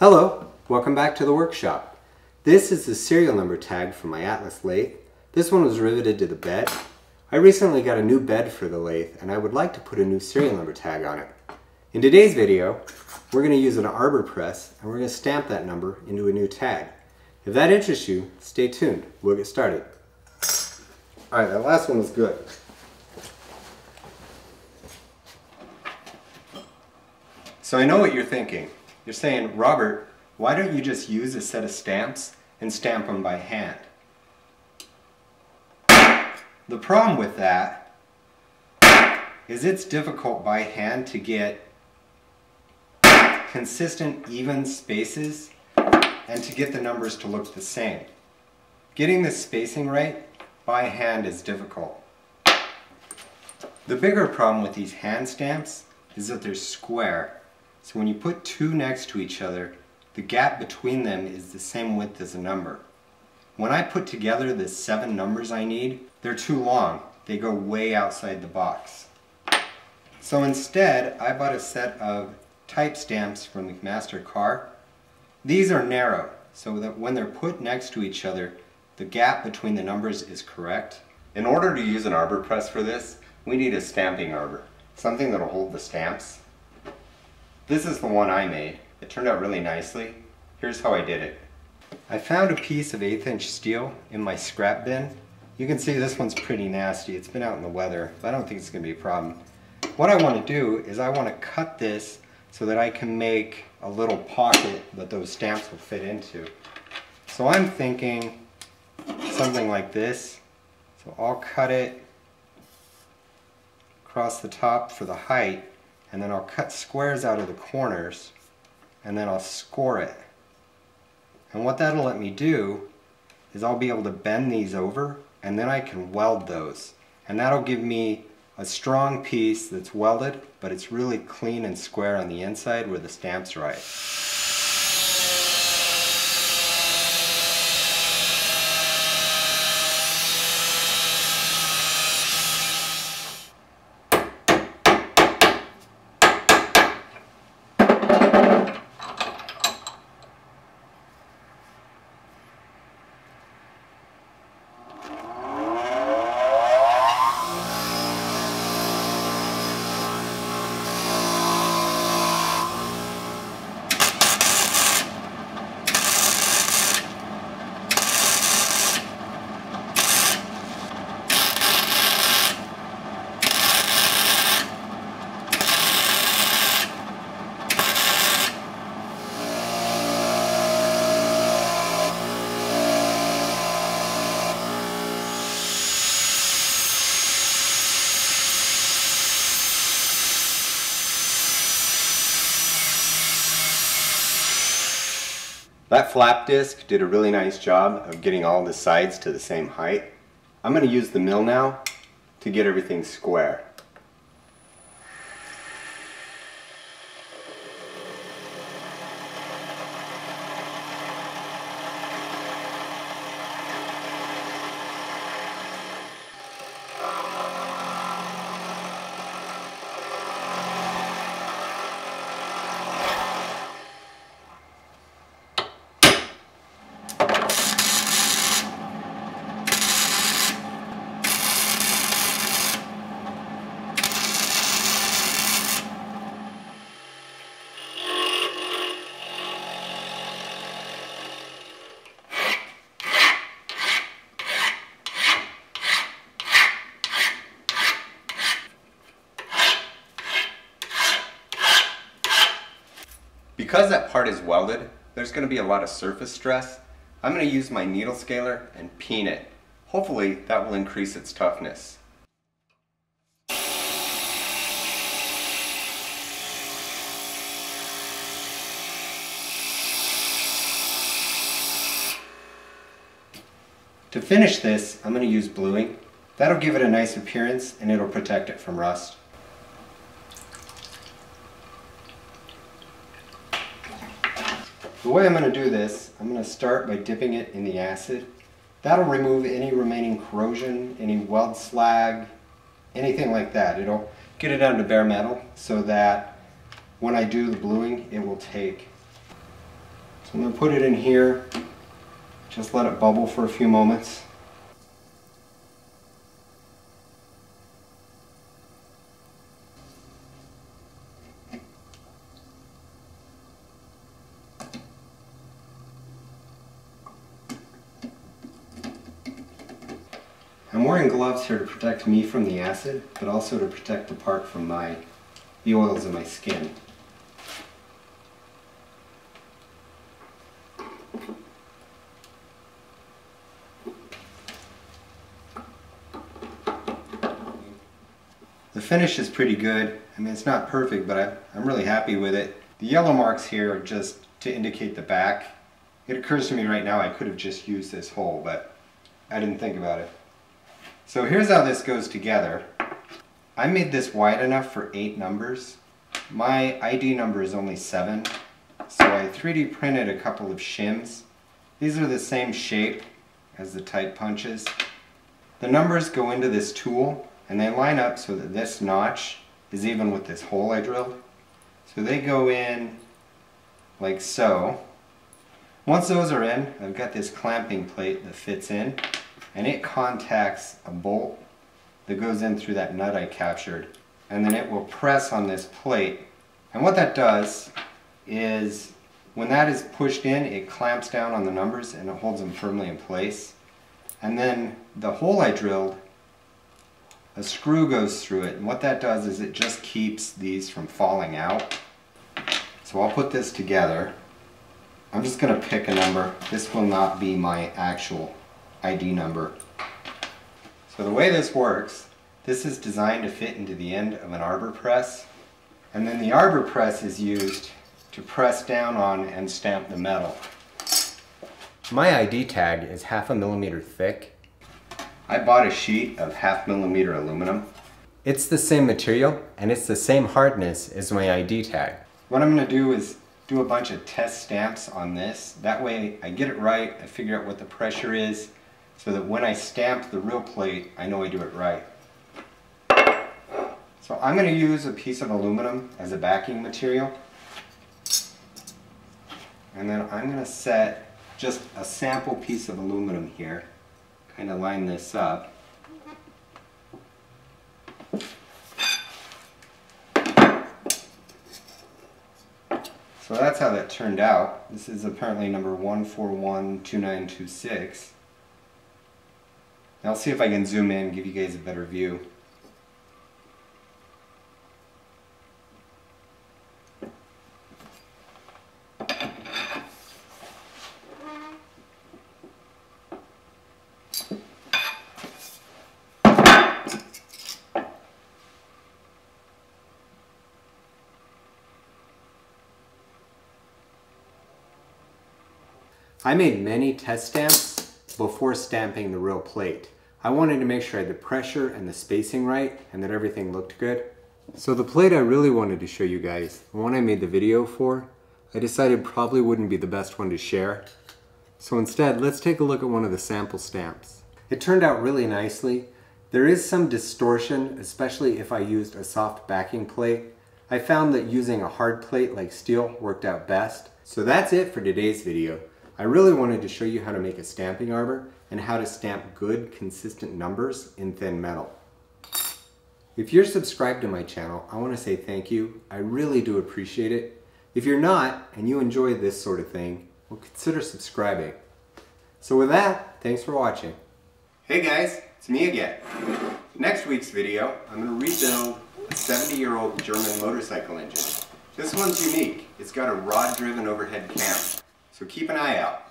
Hello, welcome back to the workshop. This is the serial number tag for my Atlas lathe. This one was riveted to the bed. I recently got a new bed for the lathe and I would like to put a new serial number tag on it. In today's video, we're going to use an arbor press and we're going to stamp that number into a new tag. If that interests you, stay tuned. We'll get started. Alright, that last one was good. So I know what you're thinking. You're saying, Robert, why don't you just use a set of stamps and stamp them by hand? The problem with that is it's difficult by hand to get consistent even spaces and to get the numbers to look the same. Getting the spacing right by hand is difficult. The bigger problem with these hand stamps is that they're square so when you put two next to each other, the gap between them is the same width as a number. When I put together the seven numbers I need, they're too long. They go way outside the box. So instead, I bought a set of type stamps from McMaster-Carr. These are narrow, so that when they're put next to each other, the gap between the numbers is correct. In order to use an arbor press for this, we need a stamping arbor, something that'll hold the stamps this is the one I made. It turned out really nicely. Here's how I did it. I found a piece of eighth inch steel in my scrap bin. You can see this one's pretty nasty. It's been out in the weather, but I don't think it's gonna be a problem. What I wanna do is I wanna cut this so that I can make a little pocket that those stamps will fit into. So I'm thinking something like this. So I'll cut it across the top for the height and then I'll cut squares out of the corners and then I'll score it. And what that'll let me do is I'll be able to bend these over and then I can weld those. And that'll give me a strong piece that's welded, but it's really clean and square on the inside where the stamp's right. That flap disc did a really nice job of getting all the sides to the same height. I'm going to use the mill now to get everything square. Because that part is welded, there's going to be a lot of surface stress. I'm going to use my needle scaler and peen it. Hopefully that will increase its toughness. To finish this, I'm going to use bluing. That'll give it a nice appearance and it'll protect it from rust. The way I'm going to do this, I'm going to start by dipping it in the acid. That'll remove any remaining corrosion, any weld slag, anything like that. It'll get it down to bare metal so that when I do the bluing, it will take. So I'm going to put it in here, just let it bubble for a few moments. I'm wearing gloves here to protect me from the acid, but also to protect the part from my, the oils in my skin. The finish is pretty good. I mean, it's not perfect, but I, I'm really happy with it. The yellow marks here are just to indicate the back. It occurs to me right now I could have just used this hole, but I didn't think about it. So here's how this goes together. I made this wide enough for eight numbers. My ID number is only seven, so I 3D printed a couple of shims. These are the same shape as the type punches. The numbers go into this tool and they line up so that this notch is even with this hole I drilled. So they go in like so. Once those are in, I've got this clamping plate that fits in and it contacts a bolt that goes in through that nut I captured and then it will press on this plate. And what that does is when that is pushed in it clamps down on the numbers and it holds them firmly in place. And then the hole I drilled a screw goes through it. And what that does is it just keeps these from falling out. So I'll put this together. I'm just going to pick a number. This will not be my actual ID number. So the way this works, this is designed to fit into the end of an arbor press. And then the arbor press is used to press down on and stamp the metal. My ID tag is half a millimeter thick. I bought a sheet of half millimeter aluminum. It's the same material and it's the same hardness as my ID tag. What I'm going to do is do a bunch of test stamps on this. That way I get it right, I figure out what the pressure is, so that when I stamp the real plate, I know I do it right. So I'm going to use a piece of aluminum as a backing material. And then I'm going to set just a sample piece of aluminum here. Kind of line this up. So that's how that turned out. This is apparently number 1412926. I'll see if I can zoom in and give you guys a better view. I made many test stamps before stamping the real plate. I wanted to make sure I had the pressure and the spacing right and that everything looked good. So the plate I really wanted to show you guys, the one I made the video for, I decided probably wouldn't be the best one to share. So instead, let's take a look at one of the sample stamps. It turned out really nicely. There is some distortion, especially if I used a soft backing plate. I found that using a hard plate like steel worked out best. So that's it for today's video. I really wanted to show you how to make a stamping arbor and how to stamp good, consistent numbers in thin metal. If you're subscribed to my channel, I want to say thank you. I really do appreciate it. If you're not, and you enjoy this sort of thing, well, consider subscribing. So with that, thanks for watching. Hey guys, it's me again. Next week's video, I'm going to rebuild a 70-year-old German motorcycle engine. This one's unique. It's got a rod-driven overhead cam. So keep an eye out.